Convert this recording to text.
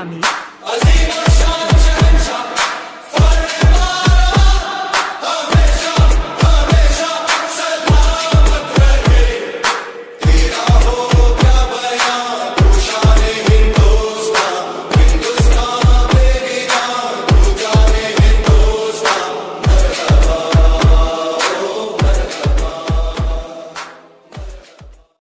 Rami.